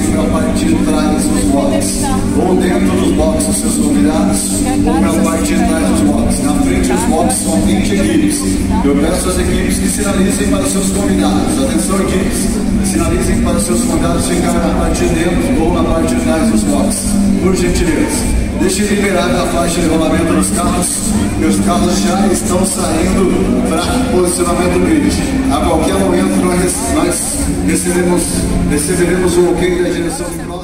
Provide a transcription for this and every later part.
que meu Pai te traz os seus boxes, ou dentro dos boxes os seus convidados, ou meu Pai te traz os boxes. Na frente os boxes são 20 equipes. Eu peço às equipes que sinalizem para os seus convidados. Atenção, equipes, sinalizem para os seus convidados ficarem na parte de dentro ou na parte de trás dos boxes. Por gentileza. Deixe liberada a faixa de rolamento dos carros. Meus carros já estão saindo para posicionamento grid. A qualquer momento nós, nós receberemos, receberemos o ok da direção de prova.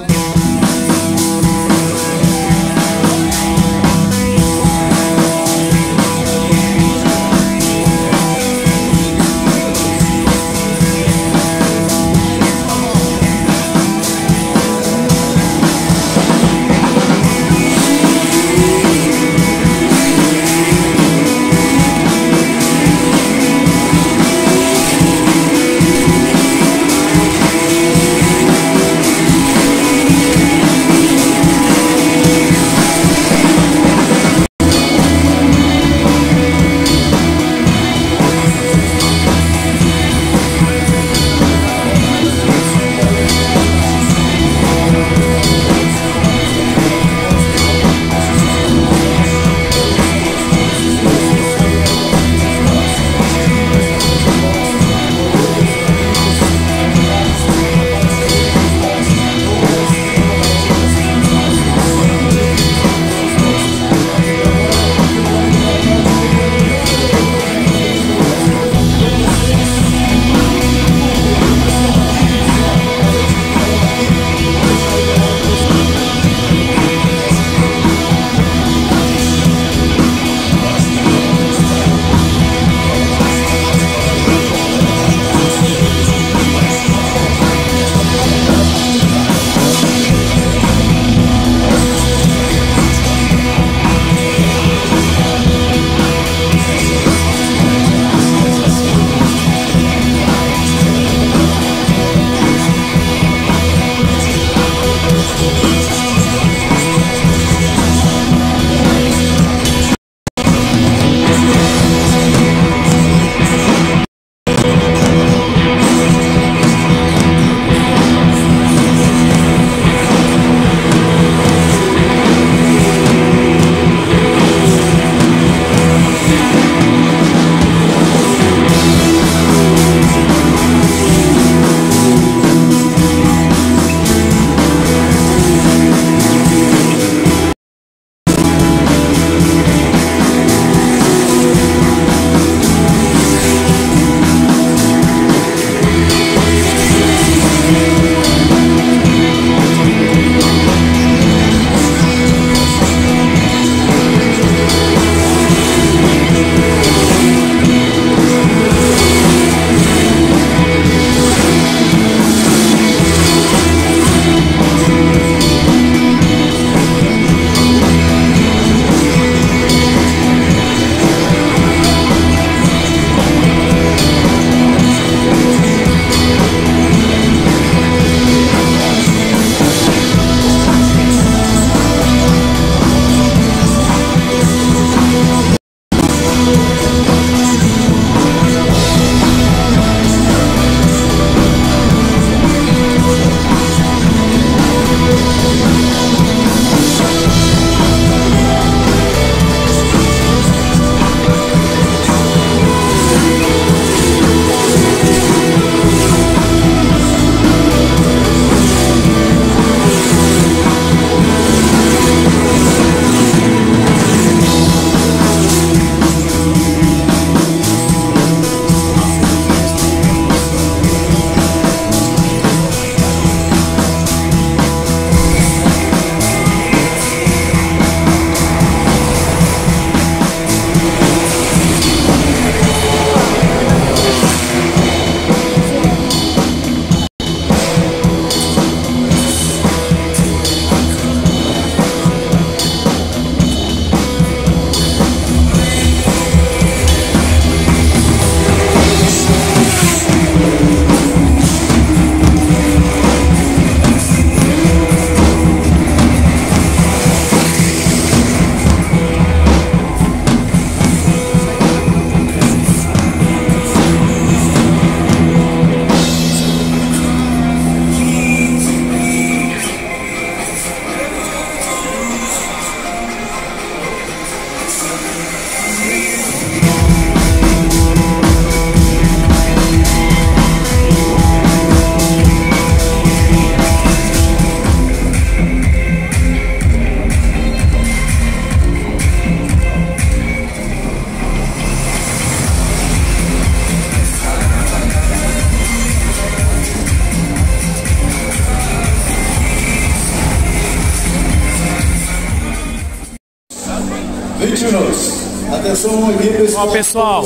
Atenção, equipes. Ó, pessoal,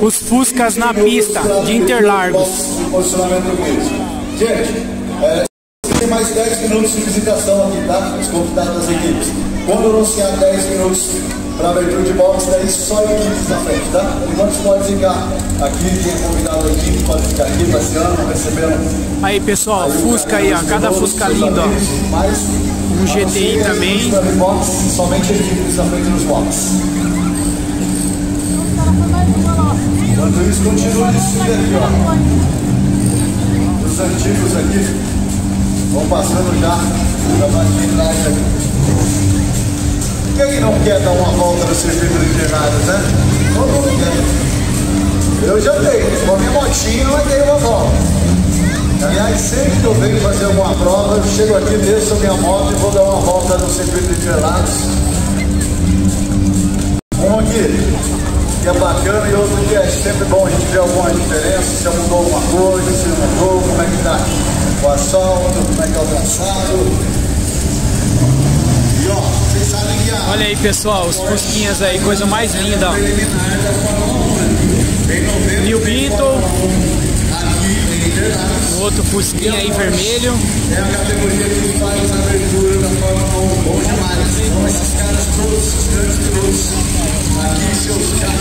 os Fuscas na pista de Interlagos. Gente, é, tem mais 10 minutos de visitação aqui, tá? Os convidados das equipes. Quando anunciar 10 minutos para abertura de box, daí só equipes na frente, tá? Enquanto pode ficar aqui, quem é convidado aqui, pode ficar aqui passeando, recebendo. Aí, pessoal, Fusca aí, ó. Cada Fusca lindo, ó. Mais Um GTI também. somente equipes na frente dos box. Enquanto isso, continua desfile aqui, ó. Os antigos aqui vão passando já para mais de trás aqui. Quem não quer dar uma volta no circuito de Interlagos, né? Todo mundo quer. Eu já dei, com a minha motinha eu dei uma volta. Aliás, sempre que eu venho fazer alguma prova, eu chego aqui, desço a minha moto e vou dar uma volta no circuito de Interlagos. Um aqui, que é bacana, e outro que é sempre bom a gente ver alguma diferença, se mudou alguma coisa, se não mudou, como é que tá o asfalto, como é que é o traçado. E ó, vocês sabem que a Olha aí, pessoal, os Fusquinhas aí, coisa mais linda, ó. preliminar Fórmula 1 aqui em Interlagos. Outro Fusquinha aí vermelho. É a categoria que faz a abertura da Fórmula 1. Bom demais. Então, esses caras todos, esses grandes pilotos, aqui, seus carros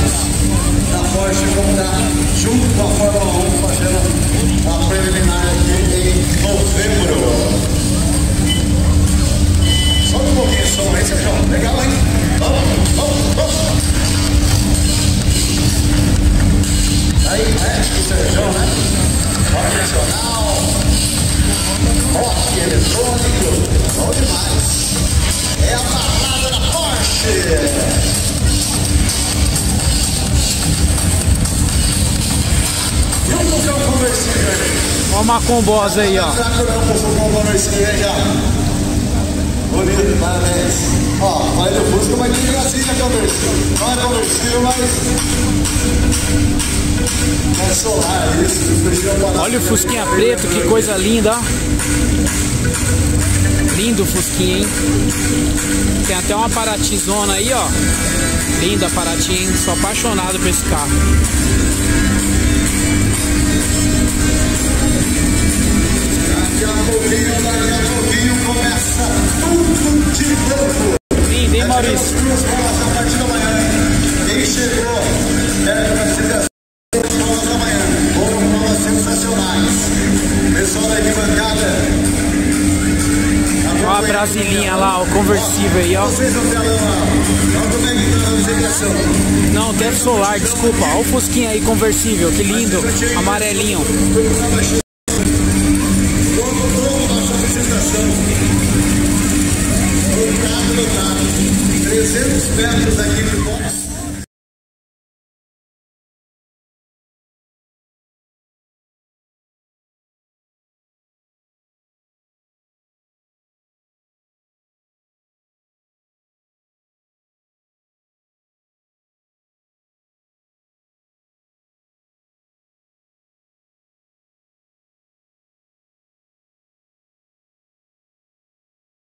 Rock eletrônico, bom demais. É a balada da Porsche. E o conversível aí? Ó que? Bonito, parabéns. Ó, vai do Fusca, mas tem gracinha conversível. Não é conversível, mas... Olha o Fusquinha preto, que coisa linda, ó. Lindo o Fusquinha, hein? Tem até uma Paratizona aí, ó. Linda Paraty, hein? Sou apaixonado por esse carro. Começa tudo. Lindo, hein, Maurício? Brasilinha lá, o conversível aí, ó. Não têm. Olha. Não, teto solar, desculpa. Ó o Fusquinha aí conversível, que lindo. Amarelinho.